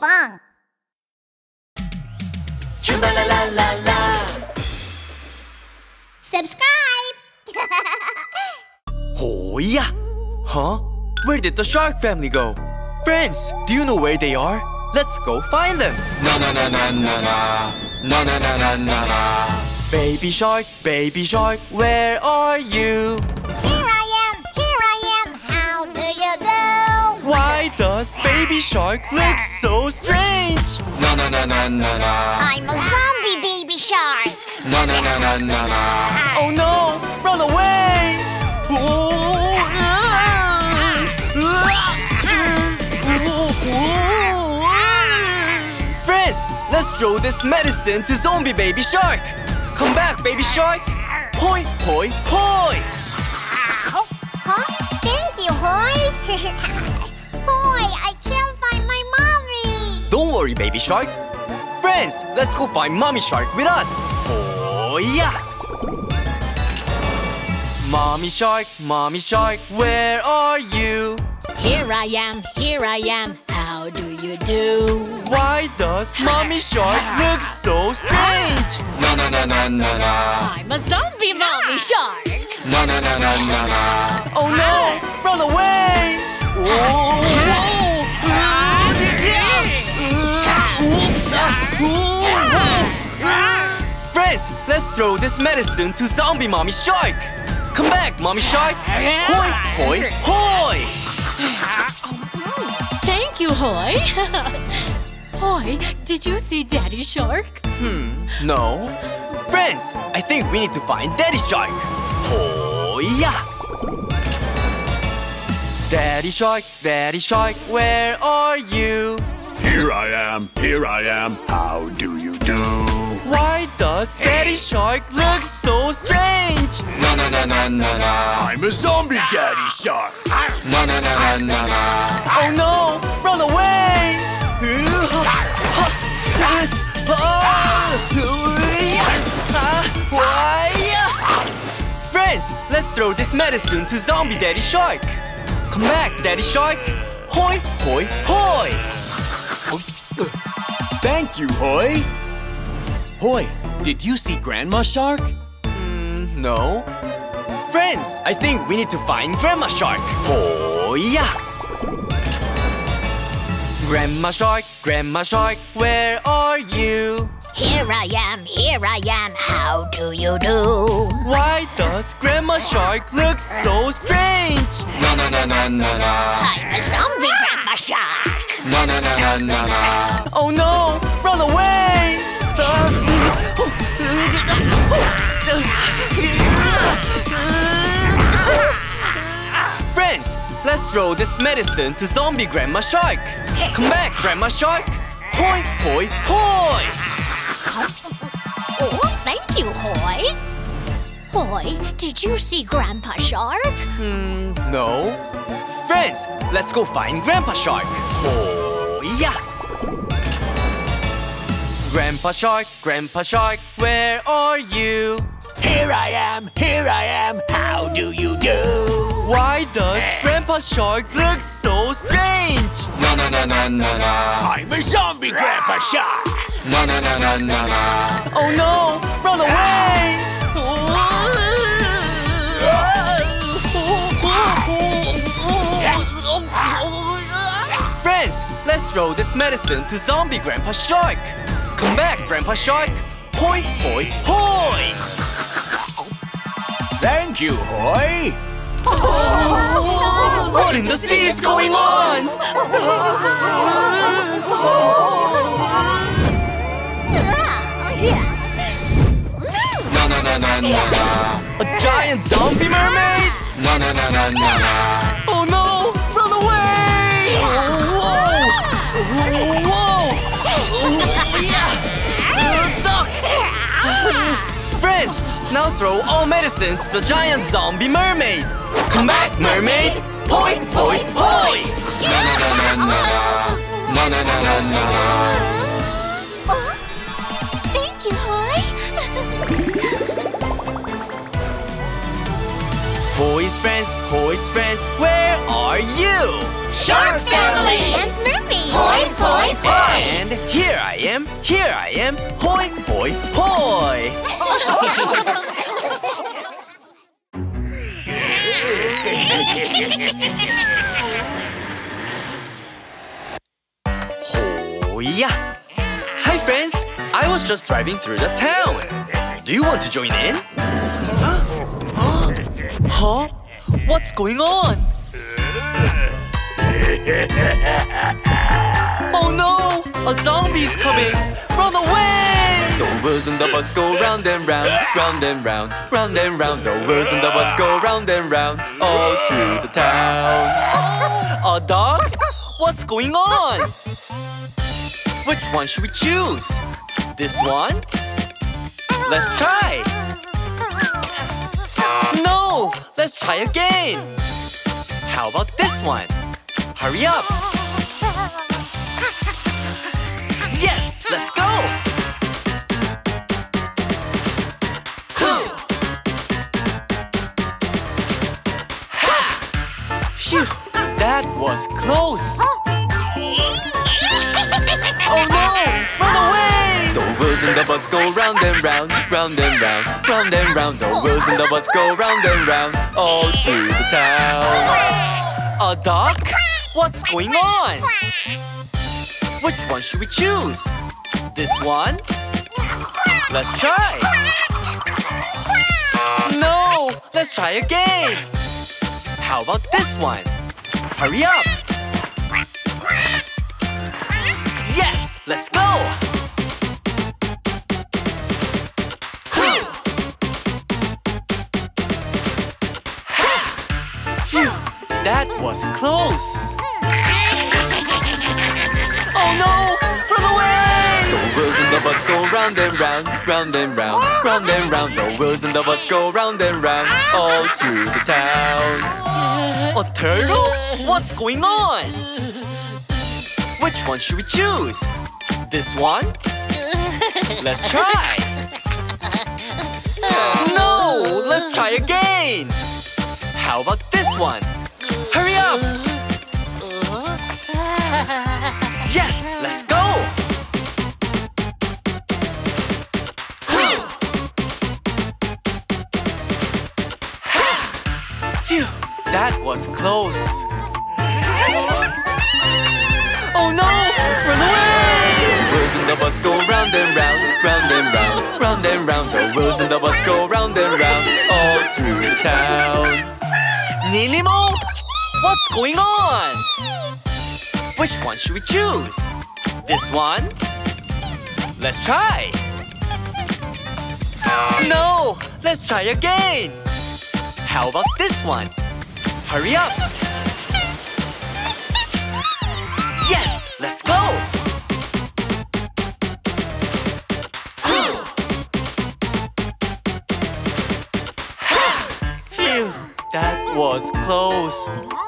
棒。Choo la la la la la. Subscribe. Oh yeah! Huh? Where did the shark family go? Friends, do you know where they are? Let's go find them! Na na na na na na. Na na na na na na. Baby shark, baby shark, where are you? Why does baby shark look so strange? Na na na na na na. I'm a zombie baby shark. Na na na na na na. Oh no! Run away! Friends, let's throw this medicine to zombie baby shark! Come back, baby shark! Hoi, hoi, hoi! Huh? Thank you, Hoy. I can't find my mommy. Don't worry, baby shark. Friends, let's go find mommy shark with us. Oh yeah! Mommy shark, mommy shark, where are you? Here I am, here I am. How do you do? Why does mommy shark look so strange? Na na na na na na. I'm a zombie mommy shark. Na na na na na na. Oh no! Run away! Friends, let's throw this medicine to zombie mommy shark. Come back, mommy shark. Hoi, hoi, hoi! Thank you, Hoy. Hoy, did you see Daddy Shark? Hmm, no. Friends, I think we need to find Daddy Shark. Oh yeah! Daddy Shark, Daddy Shark, where are you? Here I am, here I am, how do you do? Why does Daddy Shark look so strange? Na na na na na na. I'm a zombie daddy shark. Na na na na na na. Oh no! Run away! Friends, let's throw this medicine to zombie Daddy Shark. Come back, Daddy Shark. Hoi, hoi, hoi! Thank you, Hoy. Hoy, did you see Grandma Shark? Hmm, no. Friends, I think we need to find Grandma Shark. Yeah! Grandma Shark, Grandma Shark, where are you? Here I am, here I am. How do you do? Why does Grandma Shark look so strange? Na na na na na na. I'm a zombie grandma shark. Na na na na na na. Oh no! Run away! Friends, let's throw this medicine to zombie Grandma Shark. Come back, Grandma Shark. Hoi, hoi, hoi! Oh, thank you, Hoy. Hoy, did you see Grandpa Shark? Hmm, no. Friends, let's go find Grandpa Shark. Oh, yeah. Grandpa Shark, Grandpa Shark, where are you? Here I am, here I am, how do you do? Why does Grandpa Shark look so strange? Na na na na na na. I'm a zombie Grandpa Shark. Na na na na na na. Oh no! Run away! Friends, let's throw this medicine to zombie Grandpa Shark. Come back, Grandpa Shark. Hoi, hoi, hoi! Thank you, Hoy. What in the sea is going on? A giant zombie mermaid? Na na na na na na. Oh no! Run away! Whoa! Whoa! Yeah! Duck! Friends, now throw all medicines to the giant zombie mermaid. Come back, mermaid! Hoi, hoi, hoi! Na na na na na na. Na na na na na na. Hoi's friends, Hoi's friends, where are you? Shark family! And mermaid. Hoy, hoy, hoy! And here I am, here I am, hoi, hoi, hoi! Oh yeah! Hi friends! I was just driving through the town. Do you want to join in? Huh? Huh? Huh? What's going on? Oh no! A zombie's coming! Run away! The wheels and the bus go round and round, round and round, round and round. The wheels and the bus go round and round, all through the town. A dog? What's going on? Which one should we choose? This one? Let's try! No! Let's try again! How about this one? Hurry up! Bus go round and round, round and round, round and round. The wheels and the bus go round and round, all through the town. A duck? What's going on? Which one should we choose? This one? Let's try! No! Let's try again! How about this one? Hurry up! Yes! Let's go! That was close! Oh no! Run away! The wheels and the bus go round and round, round and round, round and round. The wheels and the bus go round and round, all through the town. A turtle? What's going on? Which one should we choose? This one? Let's try! No! Let's try again! How about this one? Up! Yes! Let's go! Phew! That was close! Oh no! Run away! Wheels and the bus go round and round, round and round, round and round. The wheels and the bus go round and round, all through the town. Nilimo? What's going on? Which one should we choose? This one? Let's try! No! Let's try again! How about this one? Hurry up! Yes! Let's go! Phew! That was close.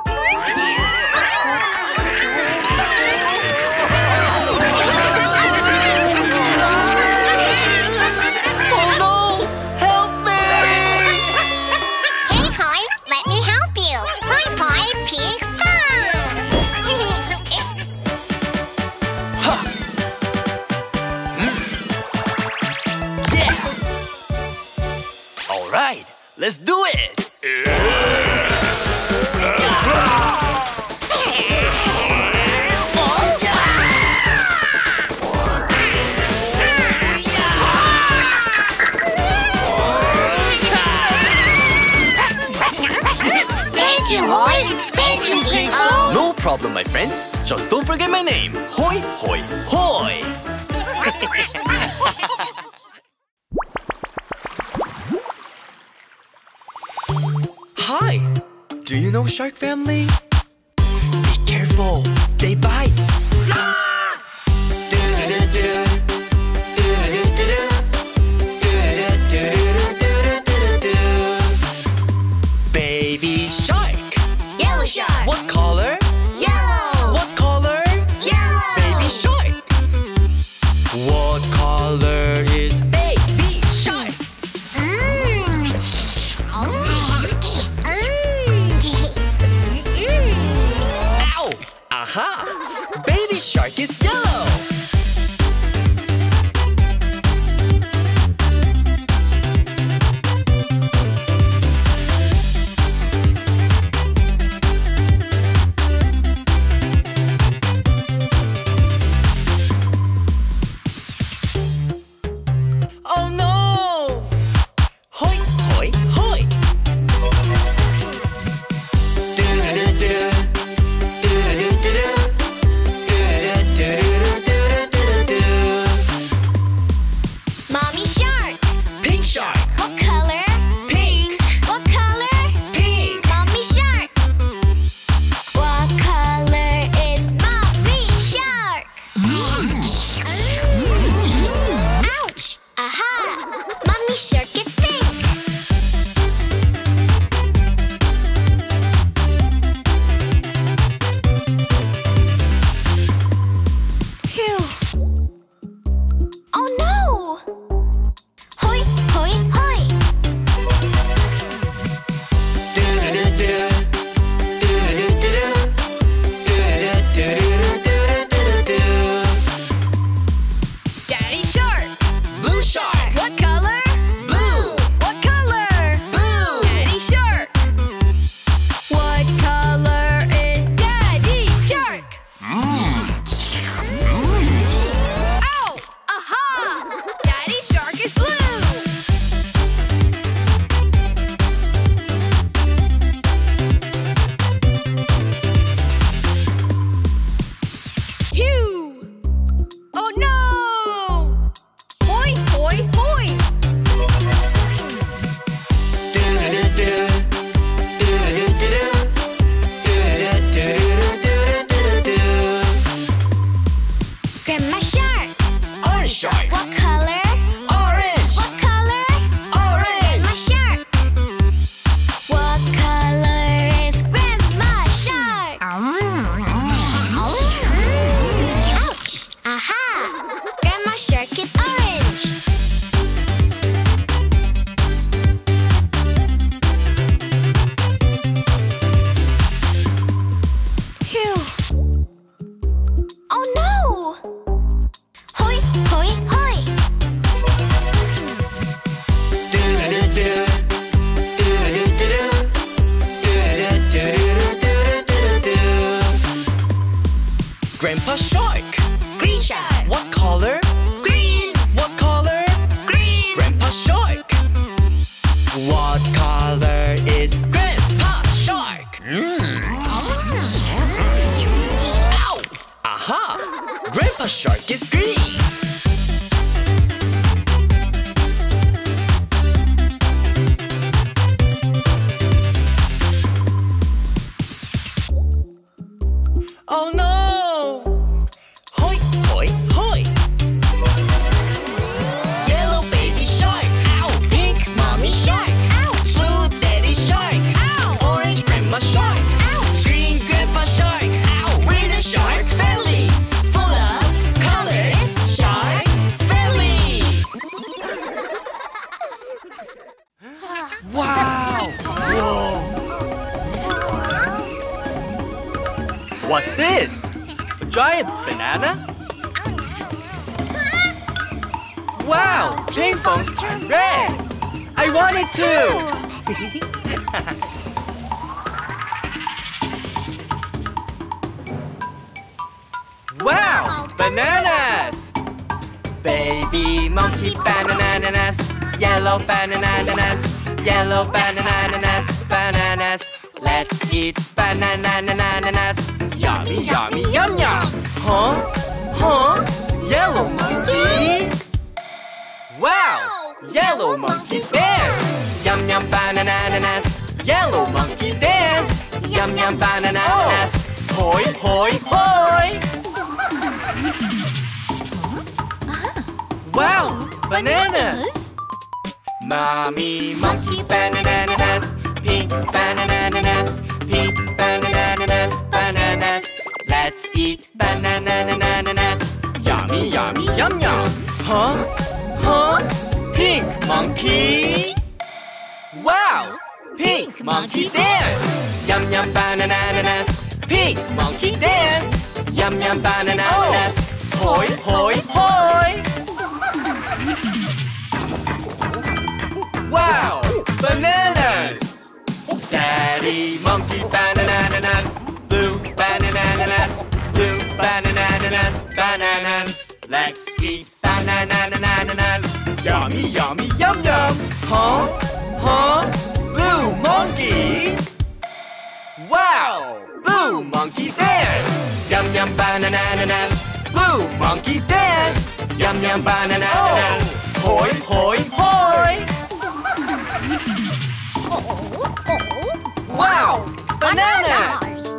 Baby shark is yellow! Bananas! Baby monkey bananas, yellow bananas, yellow bananas, bananas. Let's eat bananas. Yummy, yummy, yum yum. Huh? Huh? Yellow monkey? Wow! Yellow monkey dance! Yum yum bananas. Yellow monkey dance! Yum yum bananas. Hoi hoi hoi! Wow! Bananas! Mommy monkey bananas, pink bananas, pink bananas, bananas. Let's eat bananas. Yummy, yummy, yum yum. Huh? Huh? Pink monkey? Wow! Pink monkey dance! Yum yum bananas. Pink monkey dance! Yum yum bananas. Oh, hoi hoi hoi! Wow! Bananas! Daddy monkey bananas, blue bananas, blue bananas, bananas. Let's eat bananas. Yummy, yummy, yum yum. Huh? Huh? Blue monkey? Wow! Blue monkey dance! Yum yum bananas. Blue monkey dance! Yum yum bananas. Hoi hoi hoi! Bananas!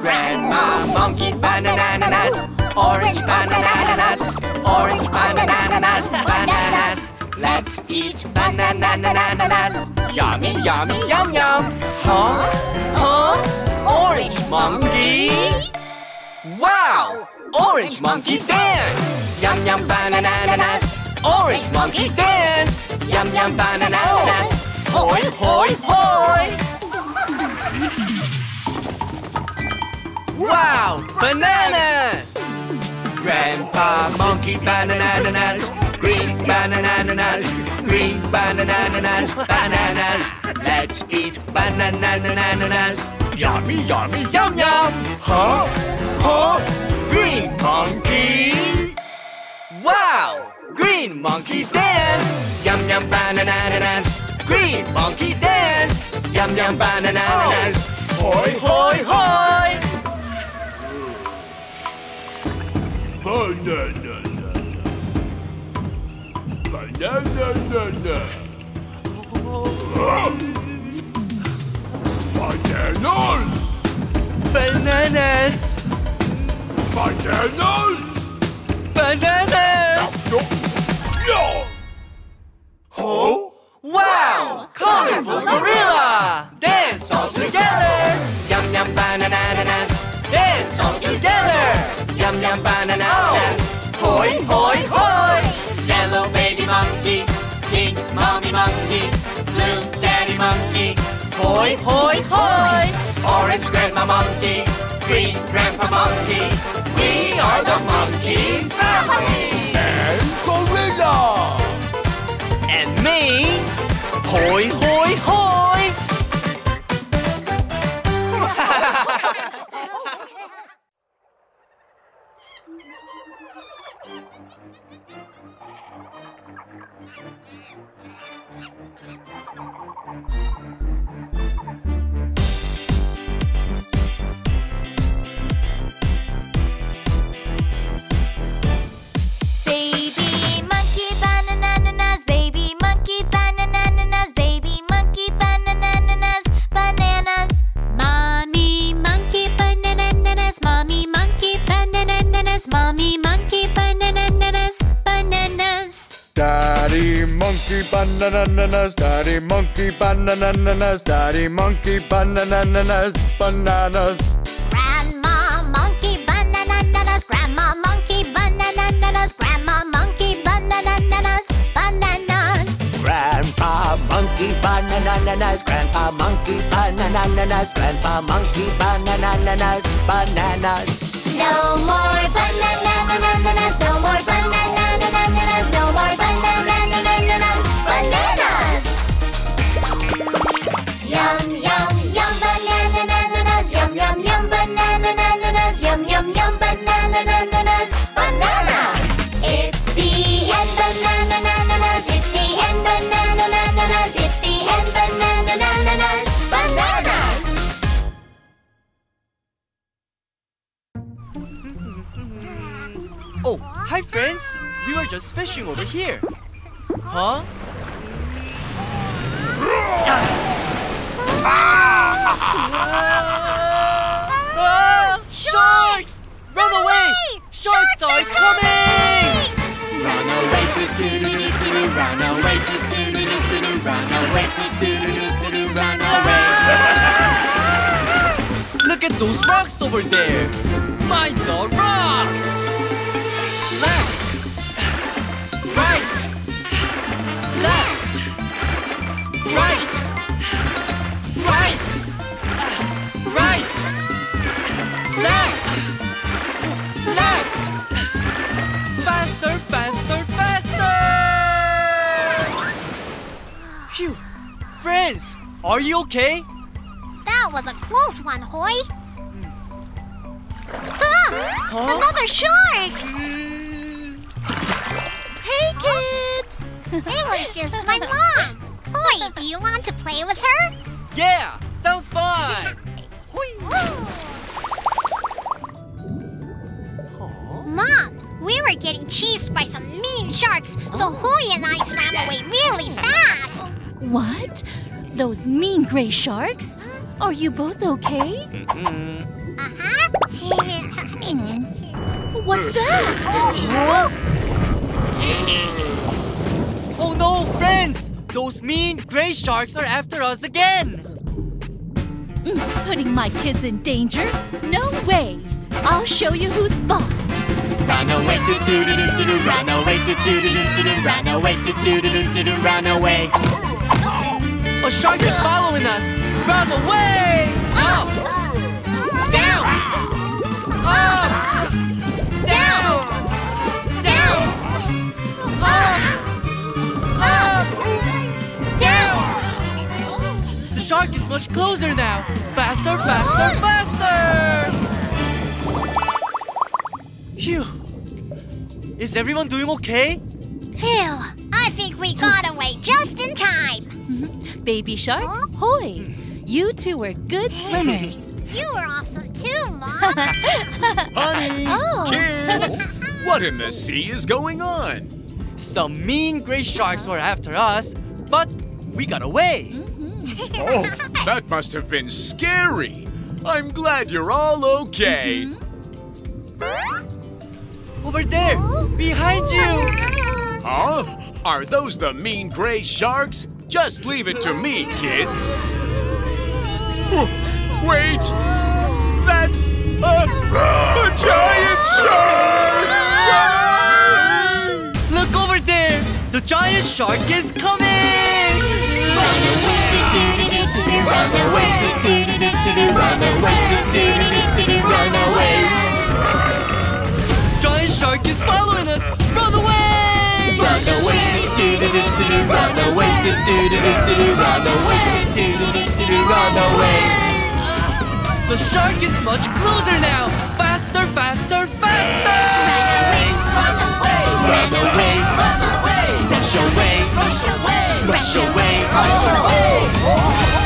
Grandma monkey bananas, orange bananas, orange bananas, bananas. Let's eat bananas. Yummy, yummy, yum yum. Huh? Huh? Orange monkey? Wow! Orange monkey dance! Yum yum bananas. Orange monkey dance! Yum yum bananas. Hoi hoi hoi! Wow! Bananas! Grandpa monkey bananas, green bananas, green bananas, bananas. Let's eat bananas. Yummy, yummy, yum yum. Huh? Huh? Green monkey? Wow! Green monkey dance! Yum yum bananas. Green monkey dance! Yum yum bananas. Hoi hoi hoi! Banana. Banana. Bananas. Bananas. Bananas. Bananas. Yeah. Oh! Wow! Colorful gorilla! Dance all together! Yum yum banananas! Dance all together! Bananas. Oh. Hoi, hoi, hoi! Yellow baby monkey, pink mommy monkey, blue daddy monkey. Hoi, hoi, hoi! Orange grandma monkey, green grandpa monkey. We are the monkey family. And gorilla! And me, hoi, hoi, hoi! Baby bananas, daddy monkey bananas, daddy monkey bananas, bananas. Grandma monkey bananas, grandma monkey bananas, grandma monkey bananas, bananas. Grandpa monkey bananas, grandpa monkey bananas, grandpa monkey bananas, bananas. No more bananas, no more bananas, no more bananas, bananas. Yum yum yum bananas, yum yum yum bananas, yum yum yum bananas, bananas. It's the end bananas, it's the end bananas, it's the end bananas, bananas. Oh, hi friends! We were just fishing over here. Huh? Ah! Sharks! Run away! Sharks are coming! Run away, do do do do do do. Run away, do do do do do do. Run away, do do do do do do. Run away. Look at those rocks over there! My the rocks! Right! Right! Right! Left! Left! Faster, faster, faster! Phew! Friends, are you okay? That was a close one, Hoy. Ah, Another shark! Hey kids! It was just my mom. Hoy, do you want to play with her? Yeah! Sounds fun! Mom, we were getting chased by some mean sharks, so Hoy and I swam away really fast. What? Those mean gray sharks? Are you both okay? Uh-huh. What's that? oh, Oh no, friends! Those mean gray sharks are after us again! Mm, putting my kids in danger? No way! I'll show you who's boss. Run away, do do do do do do. Run away, do do do do do do. Run away, do do do do do do. Run away. A shark is following us! Run away! Up! Down! Up! Shark is much closer now! Faster, faster, faster! Phew! Is everyone doing okay? Phew, I think we got away just in time. Baby shark, Huh? hoy! You two were good swimmers. You were awesome too, Mom. Honey! Oh. Kids! What in the sea is going on? Some mean gray sharks were after us, but we got away. Mm. Oh, that must have been scary. I'm glad you're all okay. Mm-hmm. Over there, behind you. Oh. Huh? Are those the mean gray sharks? Just leave it to me, kids. Oh, Wait! That's A giant shark! Look over there! The giant shark is coming! run away, run away, run away. Giant shark is following us. Run away! Run away, do do run away, run away, run away. The shark is much closer now. Faster, faster, faster! Run away, run away, run away, run away, rush away, rush away, rush away, rush away.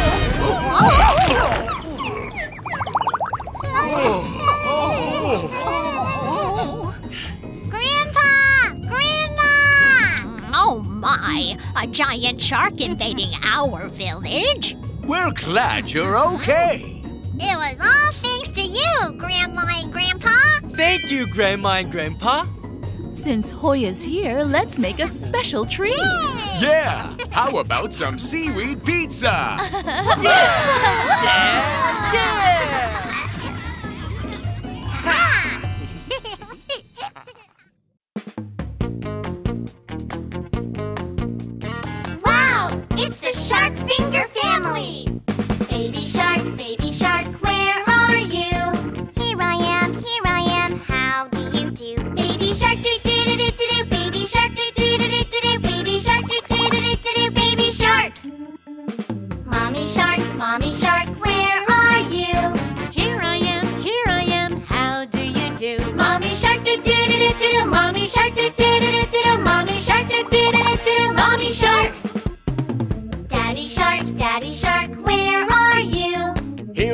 Grandpa! Grandpa! Oh my! A giant shark invading our village? We're glad you're okay. It was all thanks to you, Grandma and Grandpa. Thank you, Grandma and Grandpa! Since Hoya's here, let's make a special treat. Yeah, how about some seaweed pizza? Wow,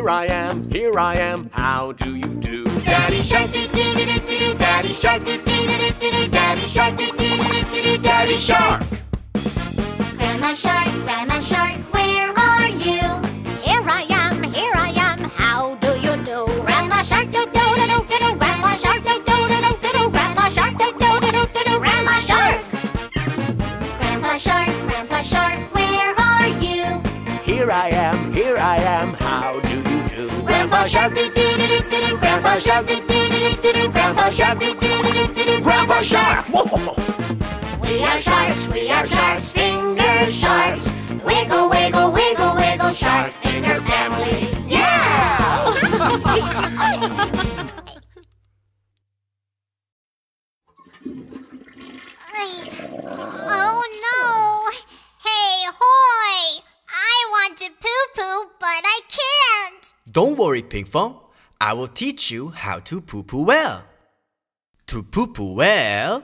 Here I am, here I am, how do you do? Daddy shark doo doo doo doo doo. Daddy shark doo doo doo doo doo. Daddy shark doo doo doo doo doo. Daddy shark. Grandma shark, Grandma shark, where are you? Shark. Grandpa shark, do do do do do do. Grandpa shark, do do do do do do. Grandpa shark. We are sharks, we are sharks, finger sharks. Wiggle, wiggle, wiggle, wiggle, shark finger family. Yeah! Oh no! Hey, Hoy! I want to poo poo, but I can't. Don't worry, Pinkfong. I will teach you how to poo poo well. To poo poo well,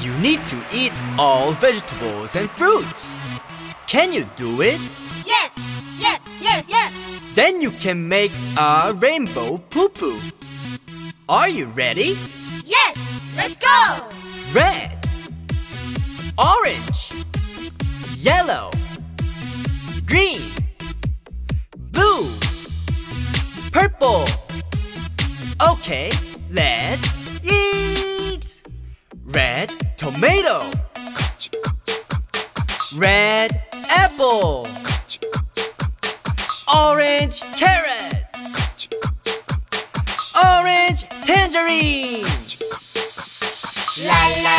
you need to eat all vegetables and fruits. Can you do it? Yes, yes, yes, yes. Then you can make a rainbow poo poo. Are you ready? Yes, let's go. Red, orange, yellow, green, blue, purple. Okay, let's eat. Red tomato. Red apple. Orange carrot. Orange tangerine. La la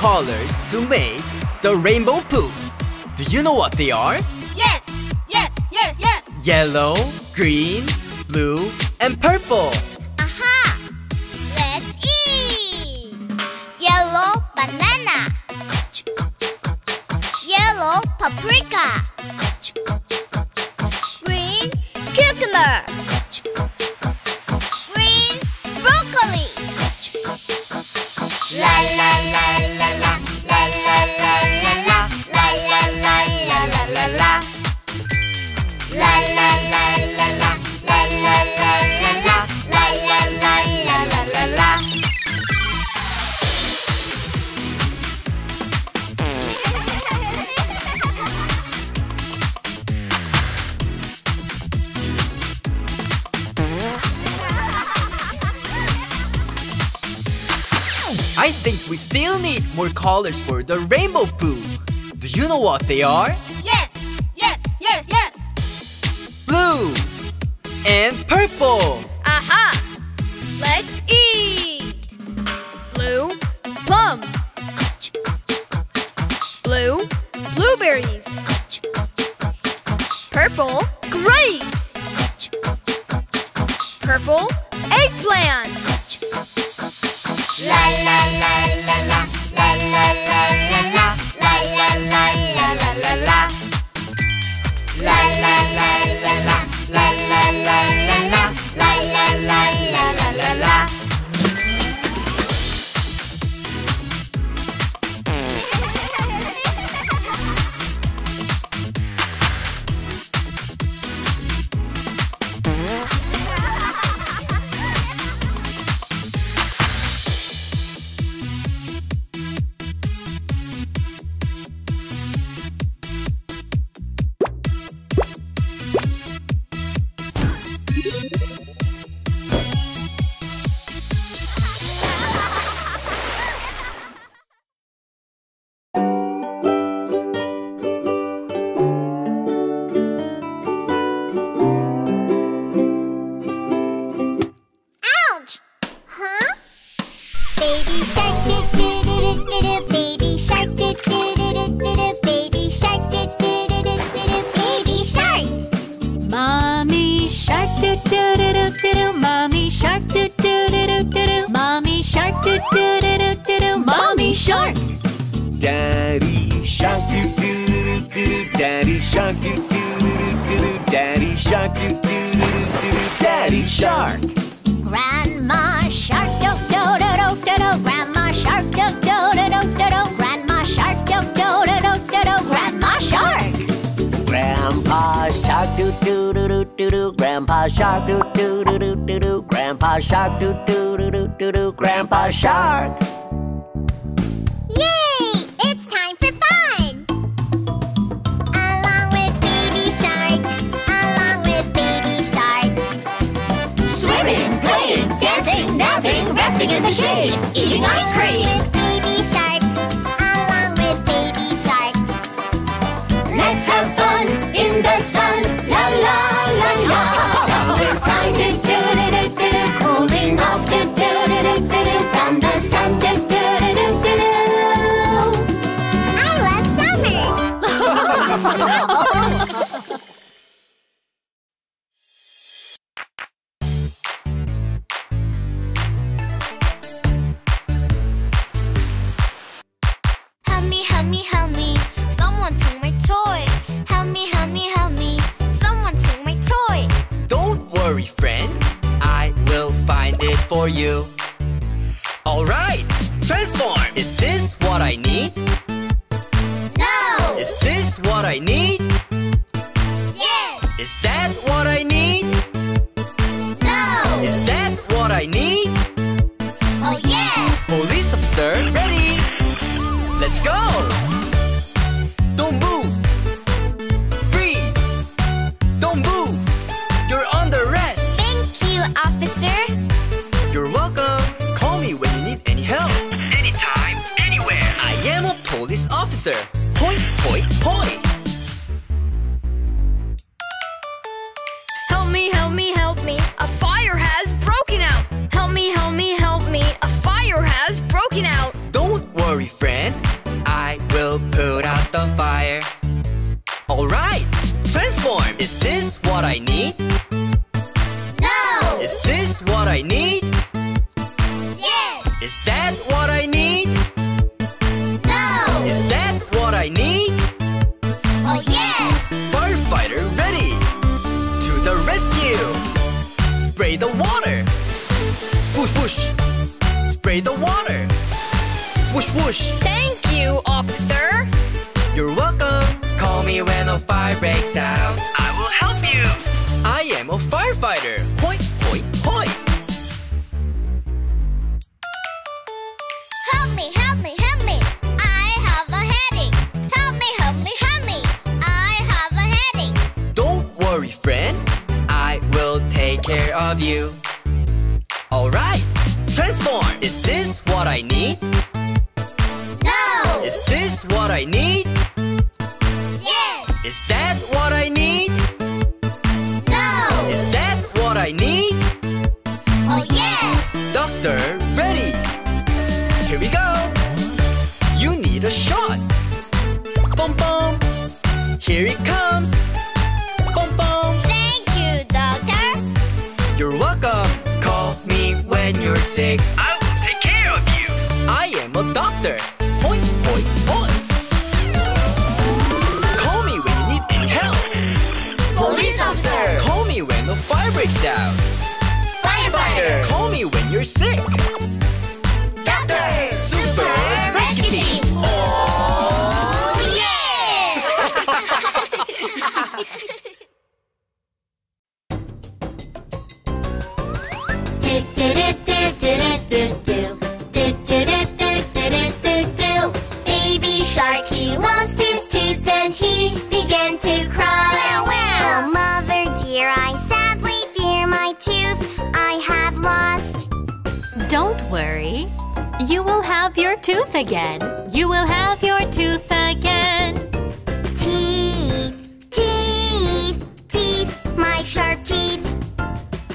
colors to make the rainbow poo. Do you know what they are? Yes, yes, yes, yes Yellow, green, blue, and purple. colors for the rainbow poo. Do you know what they are? Yes, yes, yes, yes. Blue and purple. Aha! Let's eat. Blue plum. Blue blueberries. Purple grapes. Purple eggplant. La la. dancing in the shade, eating ice cream. water. Whoosh whoosh. Spray the water. Whoosh whoosh. Thank you, officer. You're welcome. Call me when a fire breaks out. I will help you. I am a firefighter. care of you. Alright, transform! Is this what I need? No! Is this what I need? Yes! Is that what I need? No! Is that what I need? Oh yes! Doctor, ready! Here we go! You need a shot! Boom boom! Here it comes! Sick. I will take care of you. I am a doctor. Hoi, hoi, hoi. Call me when you need any help. Police officer. Call me when the fire breaks out. Firefighter. Call me when you're sick. do do. Do do do do do do. Baby shark, he lost his tooth and he began to cry. Wow, wow. Oh, mother dear, I sadly fear my tooth I have lost. Don't worry. You will have your tooth again. You will have your tooth again. Teeth, teeth, teeth, my sharp teeth.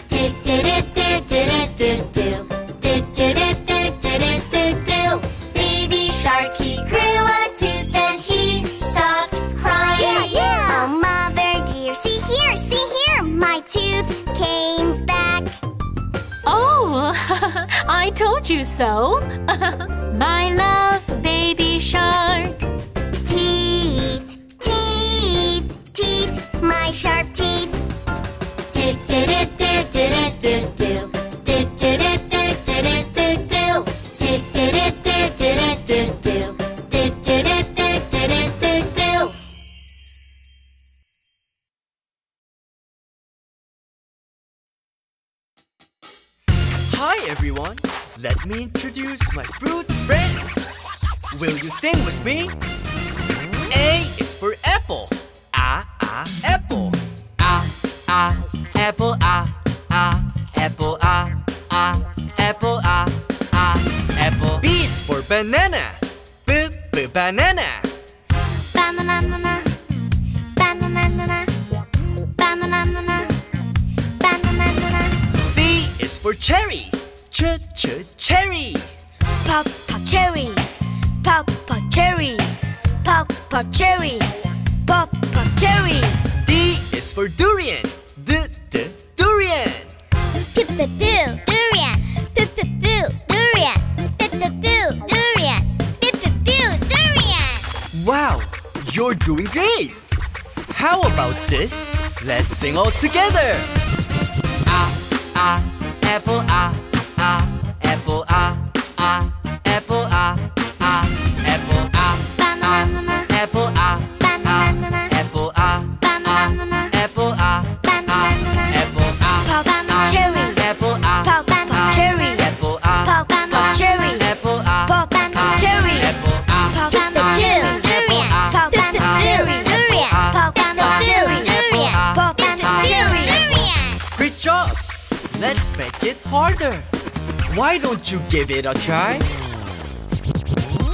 Do do do do do do do. So. Why don't you give it a try?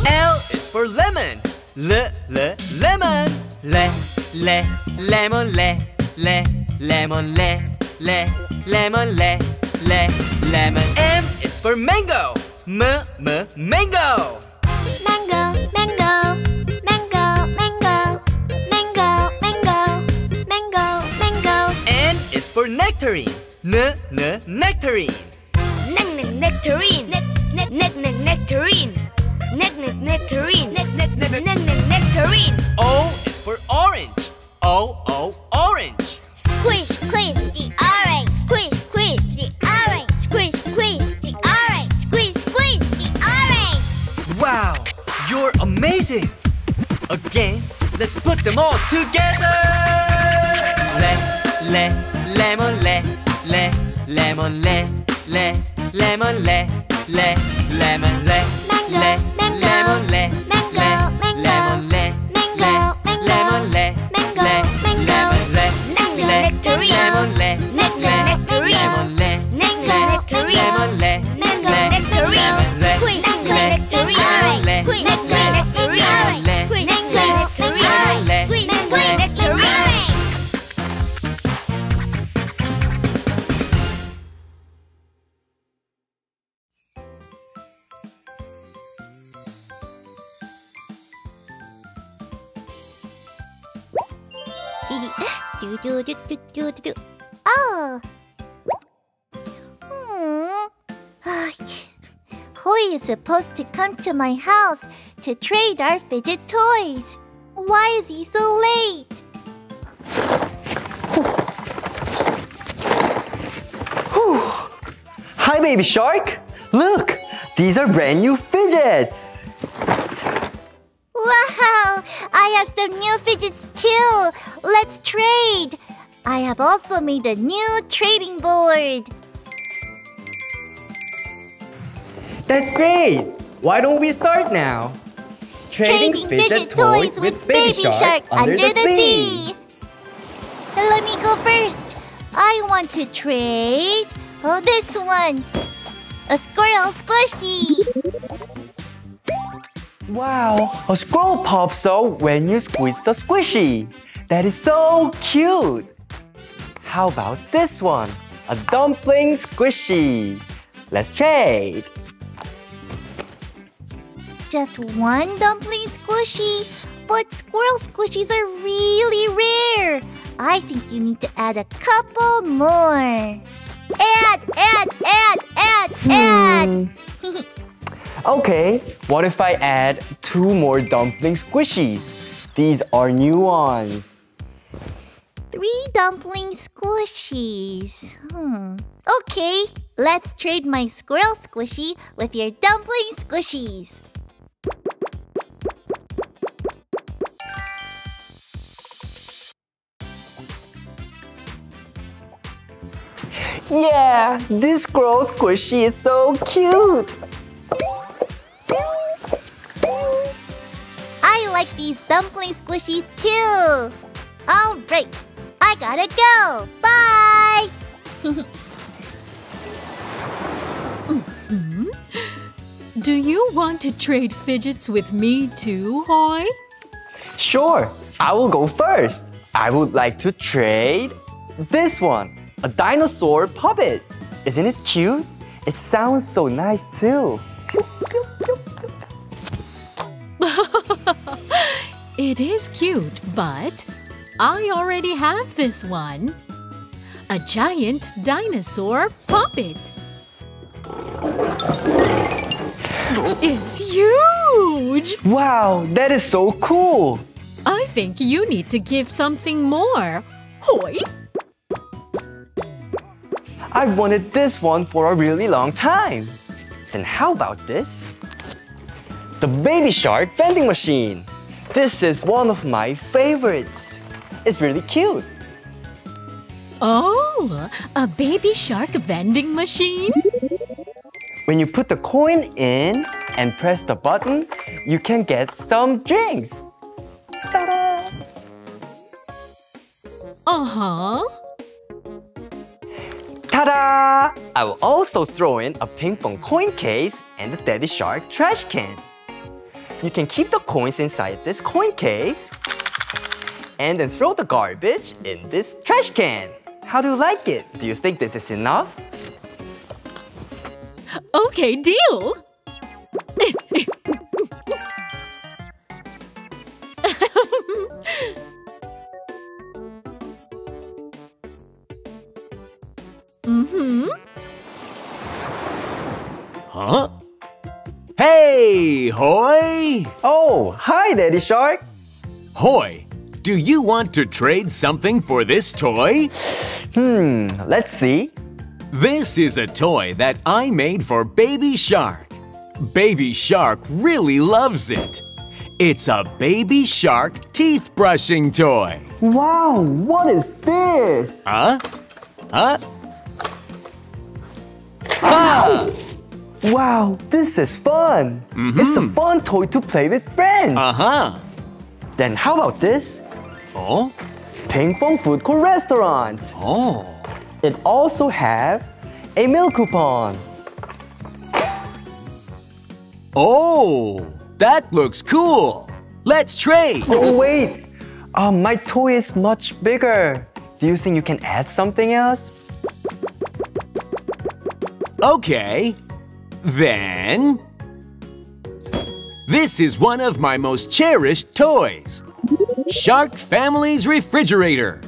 L is for lemon. L l lemon. Le le lemon le le lemon le le lemon le le lemon. M is for mango. M m mango. Mango, mango, mango, mango, mango, mango, mango, mango. N is for nectarine. N n nectarine. Nectarine. Neck, neck, neck, neck, nectarine. Neck, neck, nectarine. Neck, neck, neck, neck, neck, nectarine. O is for orange. O o orange. Squish, squeeze the orange. Squish, squeeze the orange. Squish, squeeze the orange. Squeeze, squeeze the orange. Wow, you're amazing! Again, let's put them all together! Le, le, lemon, le, le, lemon, le, le, lemon, le, le, lemon, le, le, Mango, lemon, le, mango, le, mango, lemon, le, mango, le, mango, lemon, le, mango, le, mango. lemon, le, Neck, le, nectarine. lemon, le, Neck, le, nectarine. Do, do, do, do, do, do. Oh. Hmm. Hoy is supposed to come to my house to trade our fidget toys. Why is he so late? Hi, baby shark. Look, these are brand new fidgets. Wow! I have some new fidgets too. Let's trade. I have also made a new trading board. That's great. Why don't we start now? Trading fidget toys with Baby Shark under the sea. Let me go first. I want to trade oh this one. A squirrel squishy. Wow, a squirrel pops out when you squeeze the squishy. That is so cute. How about this one? A dumpling squishy. Let's trade. Just one dumpling squishy, but squirrel squishies are really rare. I think you need to add a couple more. Add, add, add, add, hmm. add. Okay, what if I add two more dumpling squishies? These are new ones. Three dumpling squishies. Hmm. Okay, let's trade my squirrel squishy with your dumpling squishies. Yeah, this squirrel squishy is so cute. I like these dumpling squishies too. All right, I gotta go. Bye. Hmm? Do you want to trade fidgets with me too, Hoy? Sure, I will go first. I would like to trade this one, a dinosaur puppet. Isn't it cute? It sounds so nice too. it is cute, but I already have this one. A giant dinosaur puppet. It's huge! Wow, that is so cool. I think you need to give something more. Hoi! I've wanted this one for a really long time. Then how about this? The Baby Shark vending machine. This is one of my favorites. It's really cute. Oh, a baby shark vending machine? When you put the coin in and press the button, you can get some drinks. Ta-da! Uh-huh. Ta-da! I will also throw in a Pinkfong coin case and the Daddy Shark trash can. You can keep the coins inside this coin case and then throw the garbage in this trash can. How do you like it? Do you think this is enough? Okay, deal. mm-hmm. Huh? Hey, Hoy! Oh, hi, Daddy Shark. Hoy, do you want to trade something for this toy? Hmm, let's see. This is a toy that I made for Baby Shark. Baby Shark really loves it. It's a Baby Shark teeth brushing toy. Wow, what is this? Huh? Huh? Ah! Wow, this is fun. It's a fun toy to play with friends. Uh-huh. Then how about this? Oh? Pinkfong Food Court Restaurant. Oh. It also have a meal coupon. Oh, that looks cool. Let's trade. Oh wait, uh, my toy is much bigger. Do you think you can add something else? Okay. Then. This is one of my most cherished toys. Shark Family's refrigerator.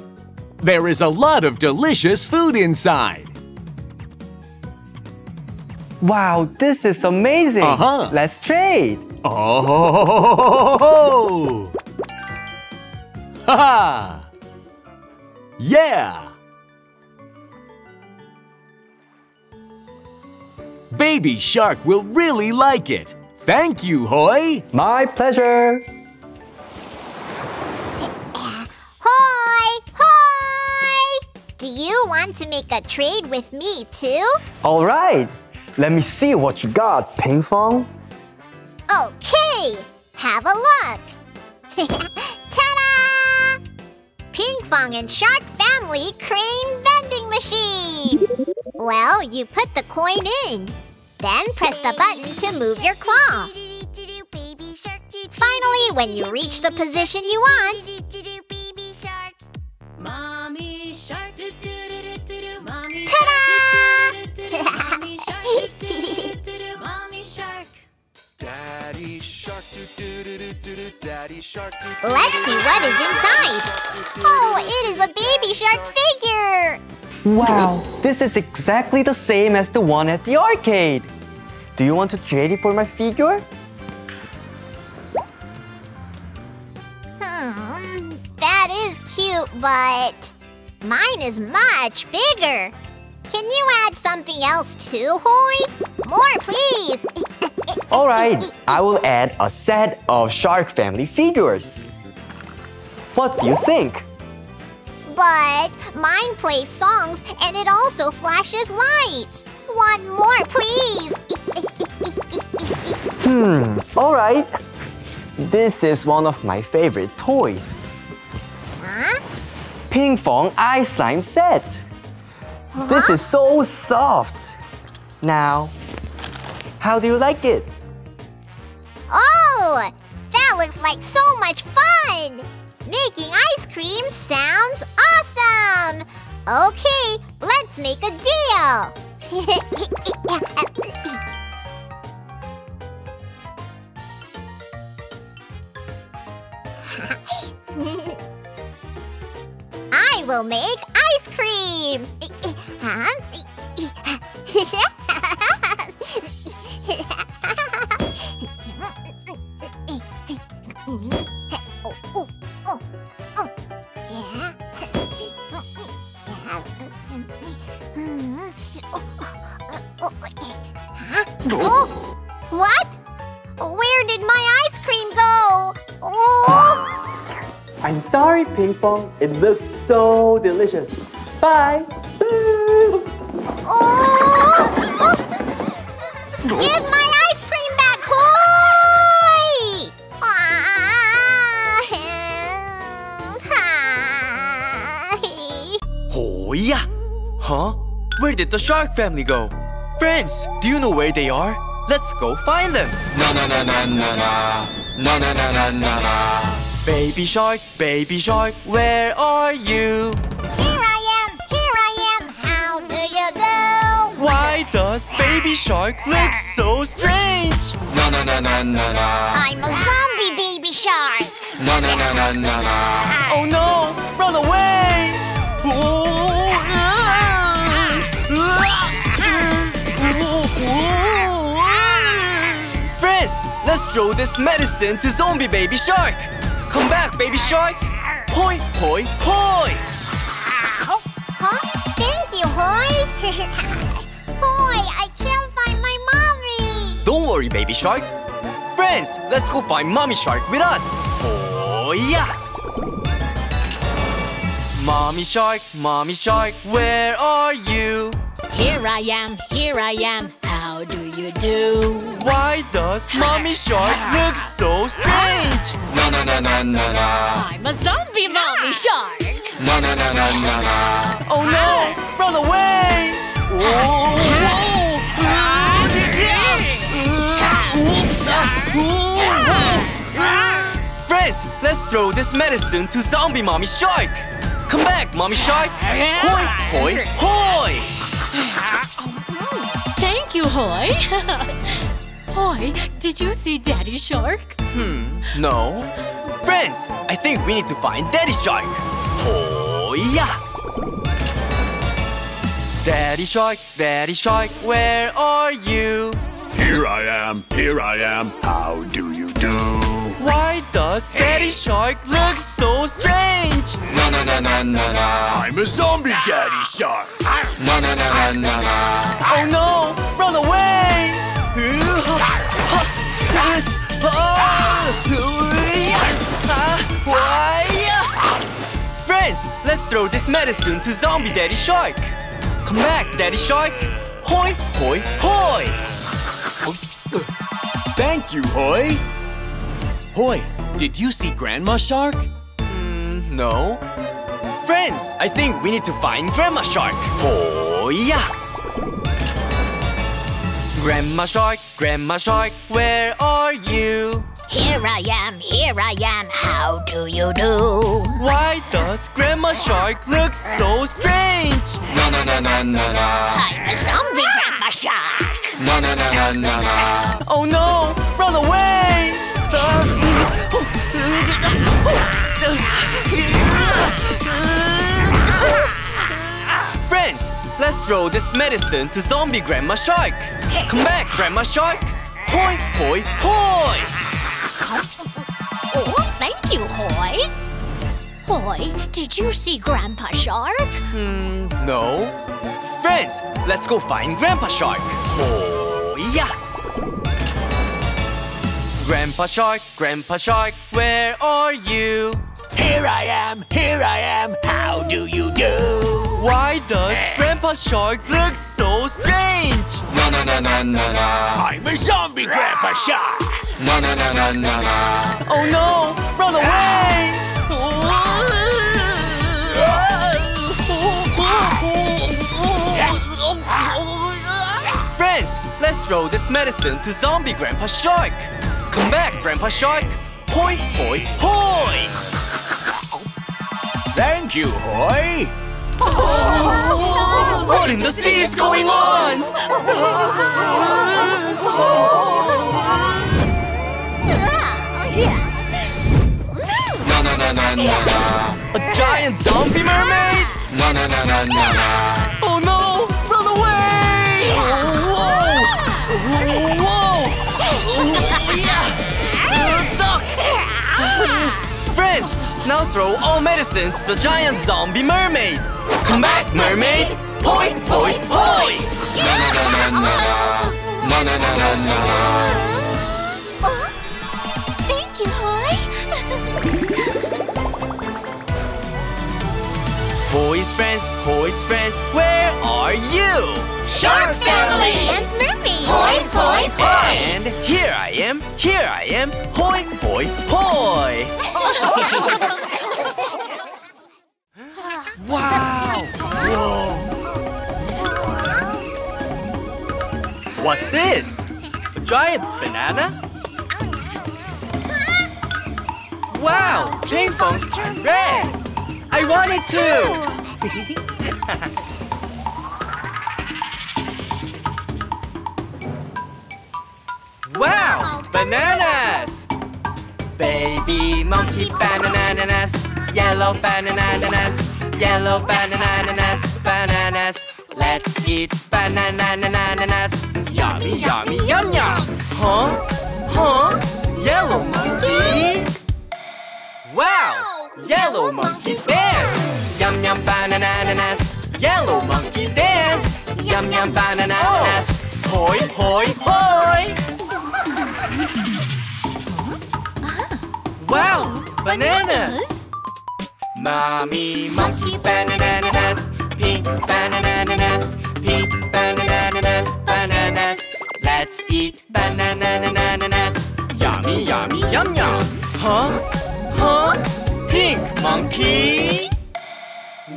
There is a lot of delicious food inside. Wow, this is amazing. Uh-huh. Let's trade. Oh! Ha ha! Yeah! Baby Shark will really like it. Thank you, Hoy. My pleasure. Hoi! Hoi! Do you want to make a trade with me too? All right. Let me see what you got, Pinkfong. Okay, have a look. Ta-da! Ping Pong and Shark Family Crane Vending Machine. Well, you put the coin in, then press the button to move your claw. Finally, when you reach the position you want, Mommy shark do do do do do do Mommy Ta-da! Mommy shark do do do do do Mommy shark Daddy shark do do do do do do Daddy shark do do let's see what is inside. Oh, it is a baby shark figure. Wow, this is exactly the same as the one at the arcade. Do you want to trade it for my figure? But mine is much bigger. Can you add something else too, Hoy? More, please. All right, I will add a set of Shark Family figures. What do you think? But mine plays songs and it also flashes lights. One more, please. Hmm, all right. This is one of my favorite toys. Huh? Pinkfong Ice Slime Set. This is so soft. Now, how do you like it? Oh, that looks like so much fun. Making ice cream sounds awesome. Okay, let's make a deal. I will make ice cream. Oh? I'm sorry, Pinkfong. It looks so delicious. Bye. Oh! oh. Give my ice cream back, Hoy! Oh yeah! Huh? Where did the shark family go? Friends, do you know where they are? Let's go find them. Na na na na na na Na na na na na na Baby shark, baby shark, where are you? Here I am, here I am, how do you do? Why does baby shark look so strange? Na na na na na na I'm a zombie baby shark. Na na na na na na Oh no! Run away! Friends, let's throw this medicine to zombie baby shark. Come back, baby shark. Hoi, hoi, hoi! Huh? Thank you, Hoy. Hoy, I can't find my mommy. Don't worry, baby shark. Friends, let's go find mommy shark with us. Oh yeah! Mommy shark, mommy shark, where are you? Here I am, here I am. How do you do? Why does mommy shark look so strange? Na na na na na na I'm a zombie mommy shark. Na na na na na na Oh no! Run away! Friends, let's throw this medicine to zombie mommy shark. Come back, mommy shark. Hoi, hoi, hoi! Thank you, Hoy. Hoy, did you see Daddy Shark? Hmm, no. Friends, I think we need to find Daddy Shark. Oh yeah! Daddy Shark, Daddy Shark, where are you? Here I am, here I am. How do you do? Why does Daddy Shark look so strange? Na na na na na na. I'm a zombie daddy shark. Na na na na na na. Oh no! Run away! Friends, let's throw this medicine to Zombie Daddy Shark. Come back, Daddy Shark. Hoi, hoi, hoi! Thank you, Hoy. Hoy, did you see Grandma Shark? Mm, no. Friends, I think we need to find Grandma Shark. Oh yeah! Grandma Shark, Grandma Shark, where are you? Here I am, here I am, how do you do? Why does Grandma Shark look so strange? Na na na na na na. I'm a zombie grandma shark. Na na na na na na. Oh no! Run away! Friends, let's throw this medicine to zombie Grandma Shark. Come back, Grandma Shark. Hoi, hoi, hoi! Oh, thank you, Hoy. Hoy, did you see Grandpa Shark? Hmm, no. Friends, let's go find Grandpa Shark. Oh, yeah. Grandpa Shark, Grandpa Shark, where are you? Here I am, here I am. How do you do? Why does Grandpa Shark look so strange? Na na na na na na. I'm a zombie Grandpa Shark. Na na na na na na. Oh no! Run away! Friends, let's throw this medicine to zombie Grandpa Shark. Come back, Grandpa Shark. Hoi, hoi, hoi! Thank you, Hoy. What in the sea is going on? Na na na na na na. A giant zombie mermaid? Na na na na na. Oh now throw all medicines to the giant zombie mermaid. Come back, mermaid! Hoi, hoi, hoi! Na na na na na na. Na na na na na na. Thank you, Hoy. Boys, friends, boys, friends, where are you? Shark family! and Mermaid. Hoi, hoi, hoi! And here I am, here I am, hoi, hoi, hoi! wow! Whoa! What's this? A giant banana? Wow! Pinkfong's turn red! I want it too! wow! Bananas! Baby monkey bananas, yellow bananas, yellow bananas, bananas. Let's eat banana bananas. Yummy, yummy, yum yum. Huh? Huh? Yellow monkey? Wow! Yellow monkey dance! Yum yum bananas. Yellow monkey dance! Yum yum bananas. Hoi hoi hoi! Wow! Bananas! Mommy monkey bananas, pink bananas, pink bananas, bananas. Let's eat bananas. Yummy, yummy, yum yum. Huh? Huh? Pink monkey?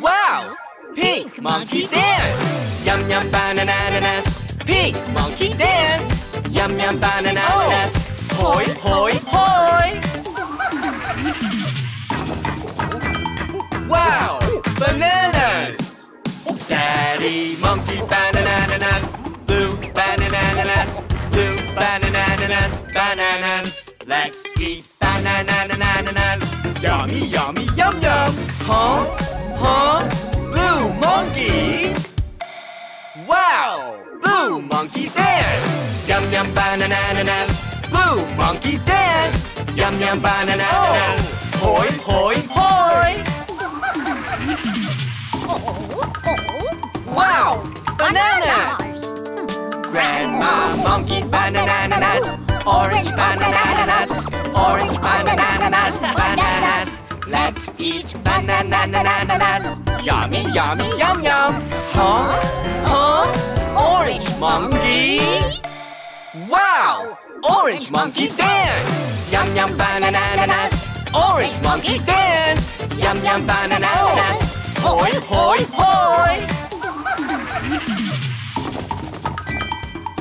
Wow! Pink monkey dance! Yum yum bananas. Pink monkey dance! Yum yum bananas. Oh. Hoi hoi hoi! Wow! Bananas! Daddy monkey bananas, blue bananas, blue bananas, bananas. Let's eat Banananas. Yummy, yummy, yum, yum. Huh? Huh? Blue monkey. Wow! Blue monkey dance. Yum, yum, banananas. Blue monkey dance. Yum, yum, banananas. Oh. Hoi, hoi, hoi. Wow! Bananas! Grandma monkey bananas, orange bananas, orange bananas, bananas. Let's eat bananas. Yummy, yummy, yum, yum. Huh? Huh? Orange monkey? Wow! Orange monkey dance. Yum, yum, bananas. Orange monkey dance. Yum, yum, bananas. Hoi, hoi, hoi.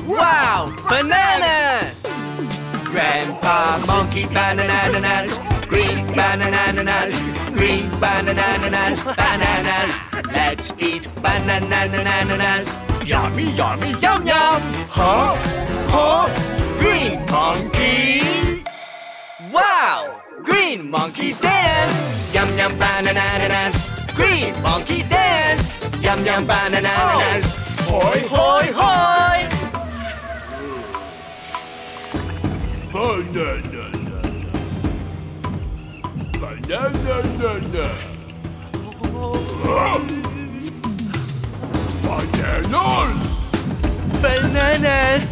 Wow! Bananas! Grandpa monkey bananas, green bananas, green bananas, bananas. Let's eat bananas. Yummy, yummy, yum, yum. Huh? Huh? Green monkey? Wow! Green monkey dance. Yum, yum, bananas. Green monkey dance. Yum, yum, bananas. Oh. Hoi, hoi, hoi! Banana. Banana. Bananas. Bananas!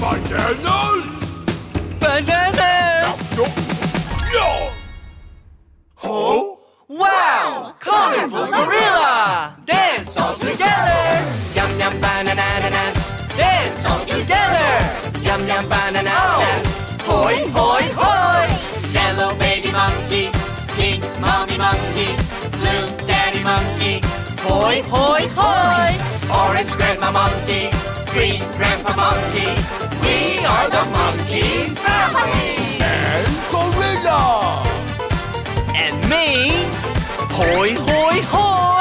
Bananas. Bananas! Yeah. Oh! Wow! Colorful gorilla! Dance all together! Yum yum bananas! Dance all together! Yum yum bananas! Oh. Hoi hoi hoi! Yellow baby monkey, pink mommy monkey, blue daddy monkey. Hoi hoi hoi! Orange grandma monkey, green grandpa monkey. We are the monkey family! And gorilla. And me, hoi hoi hoi!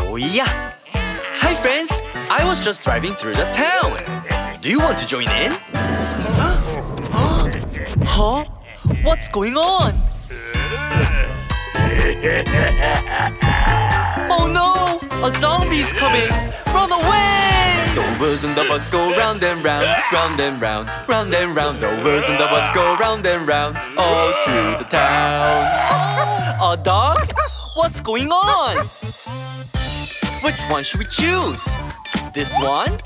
Oh yeah! Hi friends, I was just driving through the town. Do you want to join in? Huh? Huh? What's going on? Oh no! A zombie's coming! Run away! The wheels and the bus go round and round, round and round, round and round. The wheels and the bus go round and round, all through the town. A oh, dog? What's going on? Which one should we choose? This one?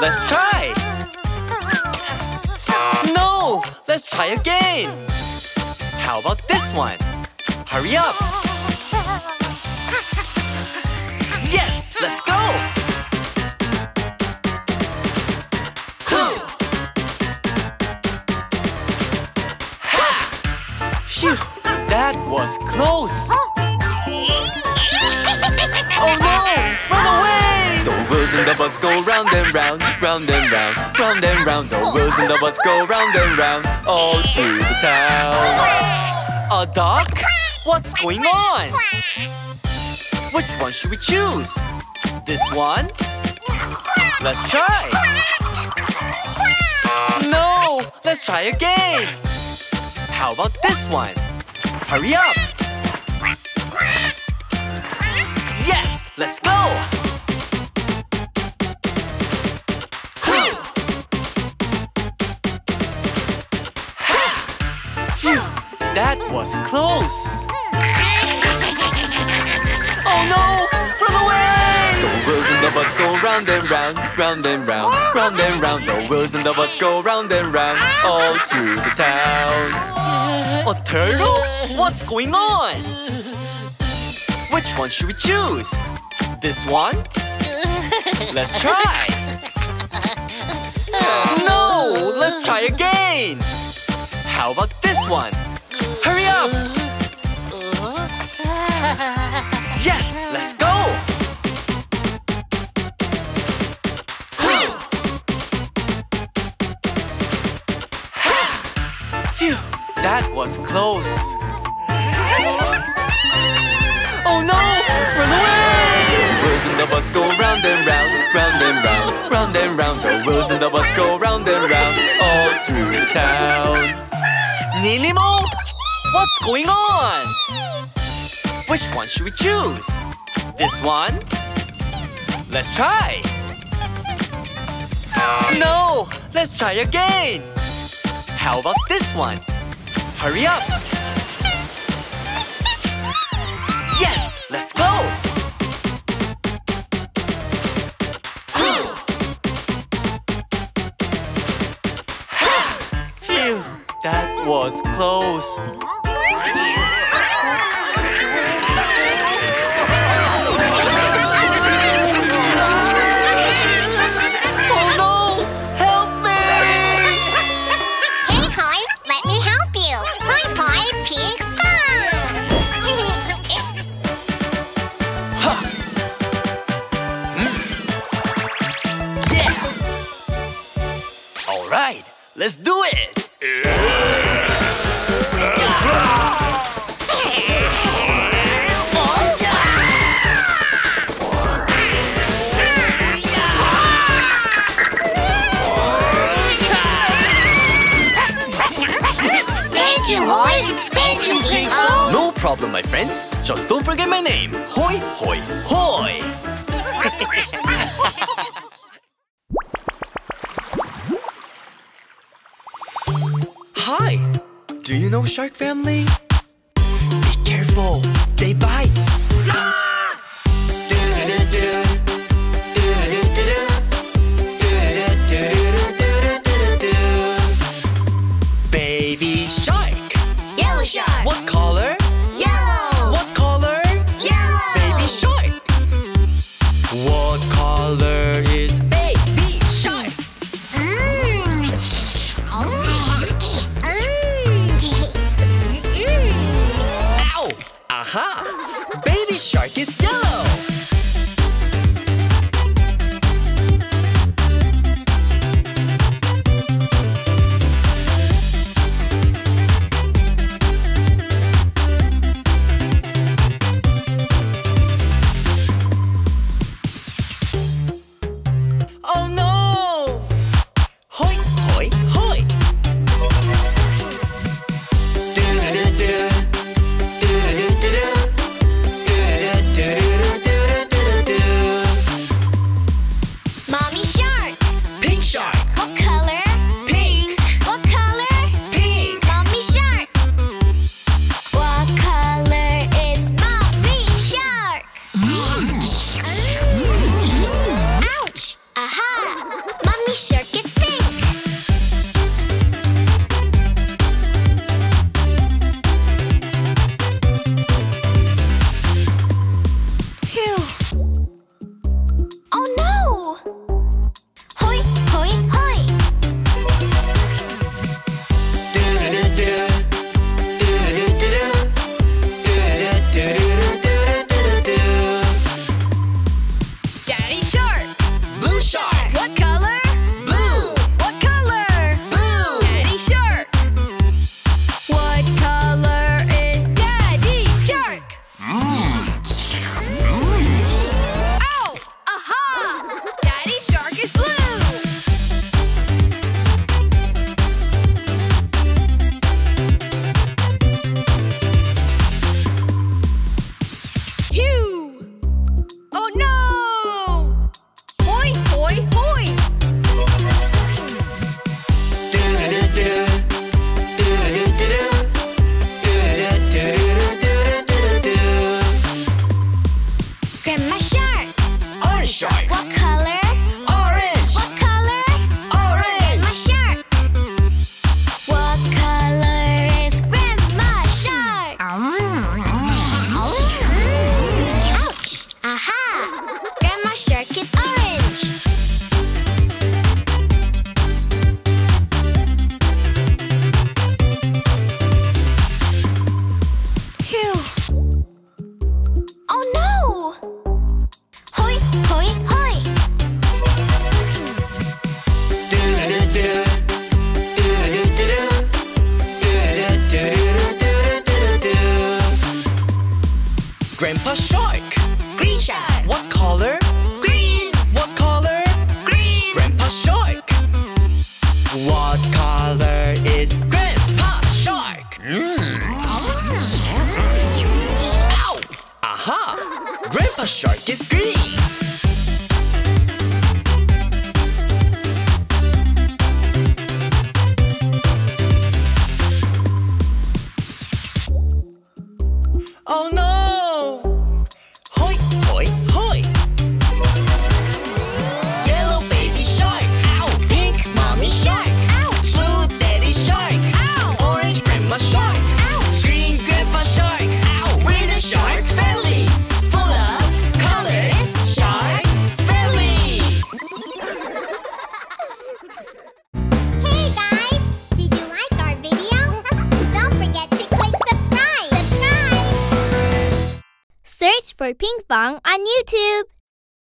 Let's try! No! Let's try again! How about this one? Hurry up! Yes! Let's go! Was close! Oh no! Run away! The wheels in the bus go round and round, round and round, round and round. The wheels in the bus go round and round, all through the town. A duck? What's going on? Which one should we choose? This one? Let's try! No! Let's try again! How about this one? Hurry up! Yes! Let's go! Phew! That was close! Oh no! Run away! The wheels and the bus go round and round, round and round, round and round. The wheels and the bus go round and round, all through the town. A turtle? What's going on? Which one should we choose? This one? Let's try! No! Let's try again! How about this one? Hurry up! Yes! Let's go! that was close. oh no! Run away! Wheels in the bus go round and round, round and round, round and round. The wheels in the bus go round and round all through the town. Nilimo, what's going on? Which one should we choose? This one? Let's try. No! Let's try again! How about this one? Hurry up! Yes! Let's go! Phew! That was close.